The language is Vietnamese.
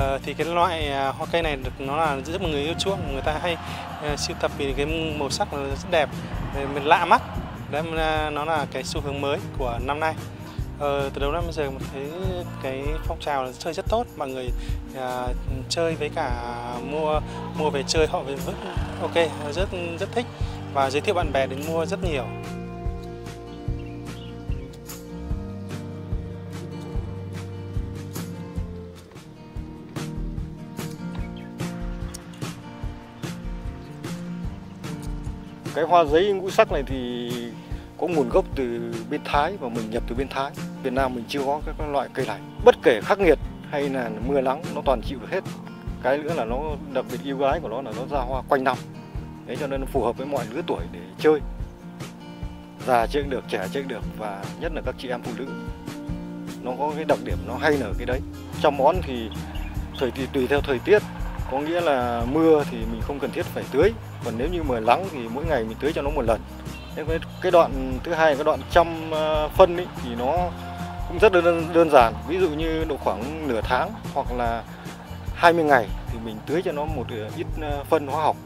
Ờ, thì cái loại à, hoa cây này được nó là rất mọi người yêu chuộng người ta hay uh, sưu tập vì cái màu sắc nó rất đẹp ờ, mình lạ mắt. Đấy nó là cái xu hướng mới của năm nay. Ờ, từ đầu năm bây giờ mình thấy cái phong trào là chơi rất tốt. Mọi người à, chơi với cả mua mua về chơi họ về vứt. Ok rất rất thích. Và giới thiệu bạn bè đến mua rất nhiều. Cái hoa giấy ngũ sắc này thì có nguồn gốc từ bên Thái và mình nhập từ bên Thái. Việt Nam mình chưa có các loại cây này. Bất kể khắc nghiệt hay là mưa nắng nó toàn chịu được hết. Cái nữa là nó đặc biệt yêu gái của nó là nó ra hoa quanh năm. Đấy cho nên nó phù hợp với mọi lứa tuổi để chơi. Già chơi được, trẻ chơi được và nhất là các chị em phụ nữ. Nó có cái đặc điểm nó hay ở cái đấy. Trong món thì thời tùy theo thời tiết có nghĩa là mưa thì mình không cần thiết phải tưới. Còn nếu như mưa nắng thì mỗi ngày mình tưới cho nó một lần. Thế cái cái đoạn thứ hai cái đoạn chăm ờ, phân ấy, thì nó cũng rất đơn đơn giản. Ví dụ như độ khoảng nửa tháng hoặc là 20 ngày thì mình tưới cho nó một ờ, ít ờ, phân hóa học.